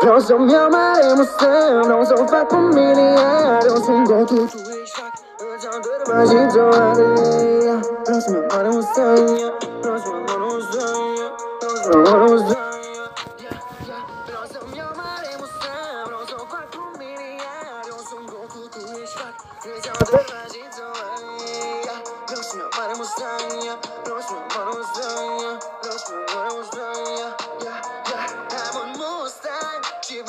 Vreau să-mi iau mare mustang Vreau să fac un miliard Eu sunt gotul, tu ești fac Îți iau dărba și ți-o are Vreau să-mi iau mare mustang Vreau să-mi iau mare mustang Vreau să-mi iau mare mustang Vreau să-mi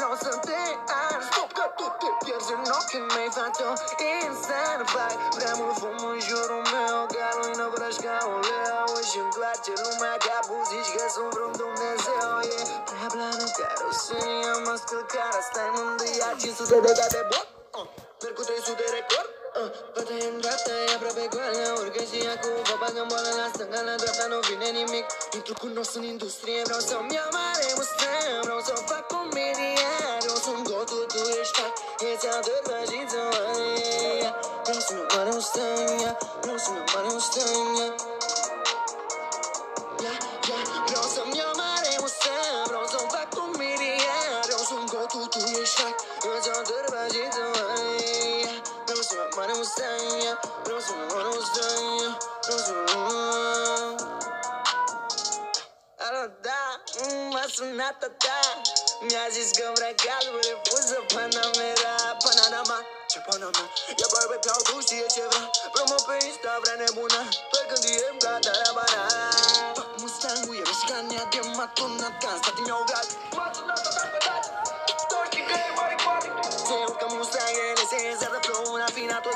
Și vreau să te ard Stop că tu te pierzi în ochii mei Fată instant Fac prea mult fum în jurul meu Ca lui năvrăși ca un leu. Și-mi place lumea ca buzici Că sunt vreun Dumnezeu E prea blană caroseria Am scălcat Stai mândria 500 de gate bot uh. Merg cu 300 de record uh. Bătă în dreapta, e aproape goală Urcă și acum vă bagă în boală La stânga, la dreapta, nu vine nimic Intru cu nos în industrie Vreau să-mi iau mare mustang Vreau să fac un miliard Eu sunt gotul, tu ești fac Îți iau dărba și ți-o aia Vreau să-mi iau mare mustang Vreau să-mi iau mare mustang Yeah, Alo, da, mm, m-a sunat tata Mi-a zis că vrea galbă, refuză Panamera, Panama Ce Panama? Ia bărbe pe auto, știe ce vrea Promo pe Insta, vrea nebuna Doar când DM, gata, la bana Fac Mustang-ul, e rășcania de matunat Că am stat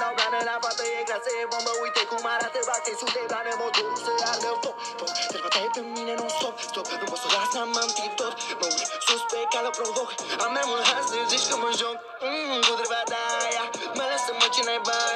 dau blană, la fată e grasă E bombă, uite cum arată Bate sute blană, motorul se ardă foc. Foc, trebuie tai pe mine non-stop Stop, nu pot să las, n-am antitot Mă urc sus pe cală provoc. Am mai mult has, zici că mă joc. Mm, Cu treba ta aia Mă lasă-mă ce n-ai baia